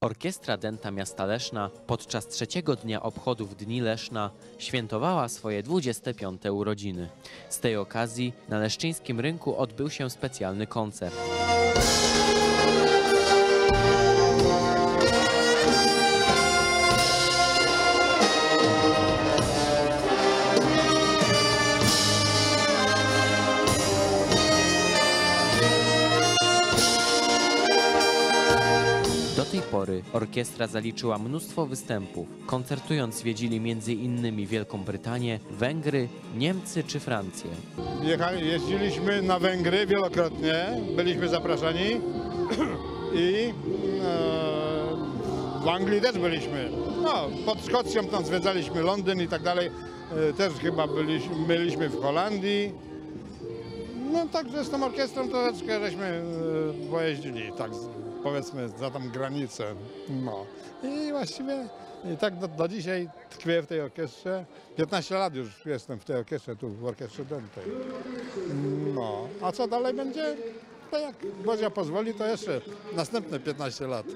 Orkiestra Dęta Miasta Leszna podczas trzeciego dnia obchodów Dni Leszna świętowała swoje 25. urodziny. Z tej okazji na leszczyńskim rynku odbył się specjalny koncert. Orkiestra zaliczyła mnóstwo występów. Koncertując zwiedzili m.in. Wielką Brytanię, Węgry, Niemcy czy Francję. Jechali, jeździliśmy na Węgry wielokrotnie, byliśmy zapraszani i e, w Anglii też byliśmy. No, pod Szkocją tam zwiedzaliśmy Londyn i tak dalej. E, też chyba byliśmy, byliśmy w Holandii. No także z tą orkiestrą troszeczkę żeśmy e, pojeździli, tak powiedzmy za tam granicę. No i właściwie i tak do, do dzisiaj tkwię w tej orkiestrze. 15 lat już jestem w tej orkiestrze, tu w orkiestrze dętej. No, a co dalej będzie? To jak Bozia pozwoli, to jeszcze następne 15 lat.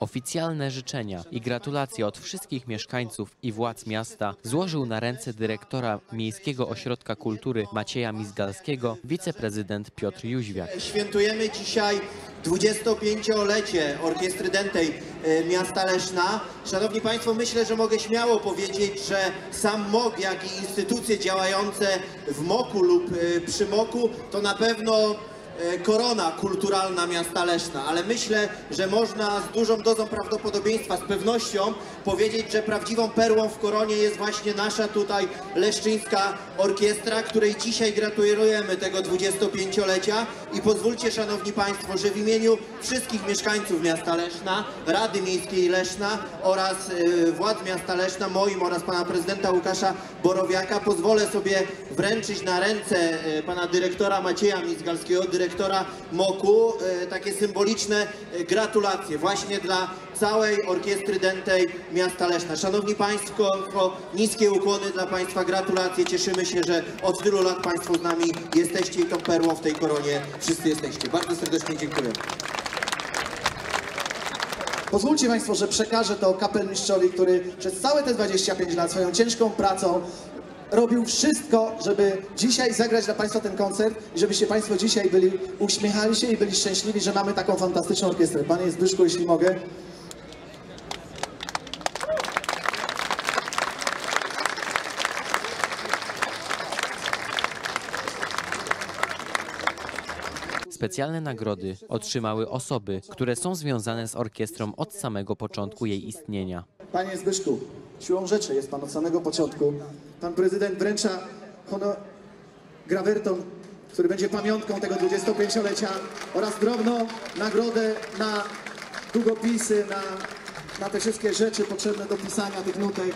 Oficjalne życzenia i gratulacje od wszystkich mieszkańców i władz miasta złożył na ręce dyrektora Miejskiego Ośrodka Kultury Macieja Mizgalskiego wiceprezydent Piotr Jóźwiak. Świętujemy dzisiaj 25-lecie Orkiestry Dętej e, miasta Leszna. Szanowni Państwo, myślę, że mogę śmiało powiedzieć, że sam MOG, jak i instytucje działające w MOKU lub e, przy MOKU to na pewno korona kulturalna miasta Leszna, ale myślę, że można z dużą dozą prawdopodobieństwa, z pewnością powiedzieć, że prawdziwą perłą w koronie jest właśnie nasza tutaj leszczyńska orkiestra, której dzisiaj gratulujemy tego 25-lecia i pozwólcie Szanowni Państwo, że w imieniu wszystkich mieszkańców miasta Leszna, Rady Miejskiej Leszna oraz y, władz miasta Leszna, moim oraz pana prezydenta Łukasza Borowiaka pozwolę sobie wręczyć na ręce y, pana dyrektora Macieja Mizgalskiego, dyrektora MOKU, y, takie symboliczne y, gratulacje właśnie dla całej orkiestry dętej miasta Leszna. Szanowni Państwo, niskie ukłony dla Państwa, gratulacje. Cieszymy się, że od tylu lat Państwo z nami jesteście i tą perłą w tej koronie wszyscy jesteście. Bardzo serdecznie dziękuję. Pozwólcie Państwo, że przekażę to kapelmistrzowi, który przez całe te 25 lat swoją ciężką pracą robił wszystko, żeby dzisiaj zagrać dla Państwa ten koncert i żebyście Państwo dzisiaj byli, uśmiechali się i byli szczęśliwi, że mamy taką fantastyczną orkiestrę. Panie Zbyszku, jeśli mogę. Specjalne nagrody otrzymały osoby, które są związane z orkiestrą od samego początku jej istnienia. Panie Zbyszku, siłą rzeczy jest Pan od samego początku. Pan prezydent wręcza honor grawerton, który będzie pamiątką tego 25-lecia oraz drobną nagrodę na długopisy, na, na te wszystkie rzeczy potrzebne do pisania tych nutek.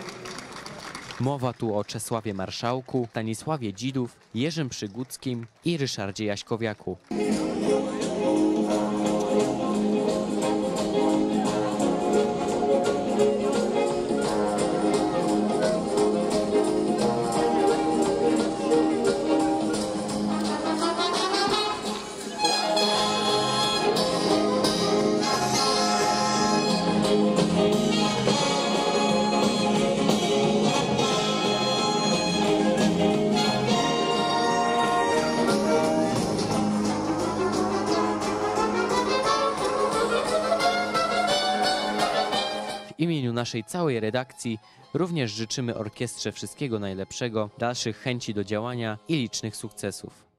Mowa tu o Czesławie Marszałku, Stanisławie Dzidów, Jerzym Przygódzkim i Ryszardzie Jaśkowiaku. Imieniu naszej całej redakcji również życzymy orkiestrze wszystkiego najlepszego, dalszych chęci do działania i licznych sukcesów.